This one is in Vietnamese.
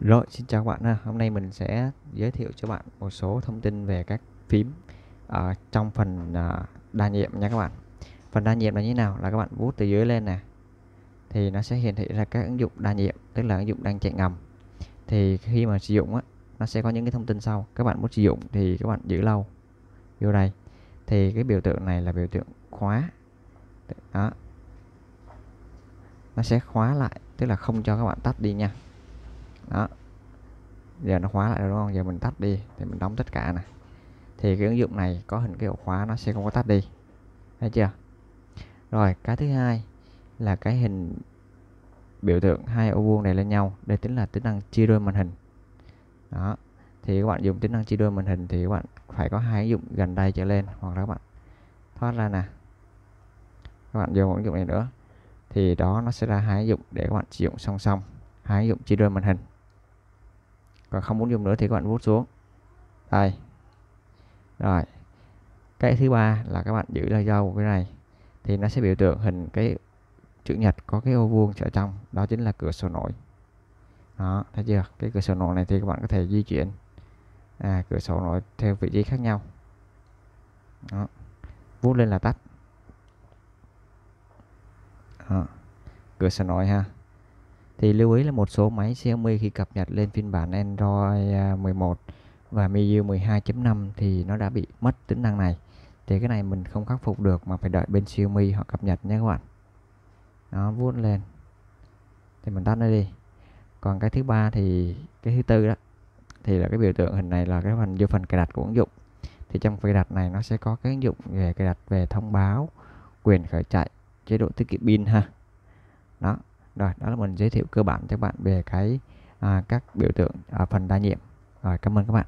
Rồi, xin chào các bạn ha. Hôm nay mình sẽ giới thiệu cho bạn một số thông tin về các phím ở trong phần à, đa nhiệm nha các bạn. Phần đa nhiệm là như thế nào? Là các bạn vuốt từ dưới lên nè. Thì nó sẽ hiển thị ra các ứng dụng đa nhiệm, tức là ứng dụng đang chạy ngầm. Thì khi mà sử dụng á, nó sẽ có những cái thông tin sau. Các bạn muốn sử dụng thì các bạn giữ lâu vô đây. Thì cái biểu tượng này là biểu tượng khóa. Đó. Nó sẽ khóa lại, tức là không cho các bạn tắt đi nha đó. Giờ nó khóa lại rồi, đúng không? Giờ mình tắt đi, thì mình đóng tất cả này thì cái ứng dụng này có hình cái ổ khóa nó sẽ không có tắt đi. Thấy chưa? Rồi, cái thứ hai là cái hình biểu tượng hai ô vuông này lên nhau. Đây tính là tính năng chia đôi màn hình. Đó. Thì các bạn dùng tính năng chia đôi màn hình thì các bạn phải có hai ứng dụng gần đây trở lên. Hoặc là các bạn thoát ra nè. Các bạn dùng ứng dụng này nữa. Thì đó, nó sẽ ra hai ứng dụng để các bạn sử dụng song song. Hai ứng dụng chia đôi màn hình còn không muốn dùng nữa thì các bạn vuốt xuống. Đây. Rồi. Cái thứ ba là các bạn giữ là dâu cái này. Thì nó sẽ biểu tượng hình cái chữ nhật có cái ô vuông ở trong. Đó chính là cửa sổ nổi. Đó thấy chưa? Cái cửa sổ nổi này thì các bạn có thể di chuyển. À, cửa sổ nổi theo vị trí khác nhau. Đó. vuốt lên là tắt. Đó. cửa sổ nổi ha thì lưu ý là một số máy Xiaomi khi cập nhật lên phiên bản Android à, 11 và MIUI 12.5 thì nó đã bị mất tính năng này. Thì cái này mình không khắc phục được mà phải đợi bên Xiaomi họ cập nhật nhé các bạn. Nó vuốt lên. Thì mình tắt nó đi. Còn cái thứ ba thì cái thứ tư đó thì là cái biểu tượng hình này là cái phần vô phần cài đặt của ứng dụng. Thì trong cài đặt này nó sẽ có cái ứng dụng về cài đặt về thông báo, quyền khởi chạy, chế độ tiết kiệm pin ha. Đó, rồi đó là mình giới thiệu cơ bản cho bạn về cái à, các biểu tượng ở phần đa nhiệm. Rồi cảm ơn các bạn.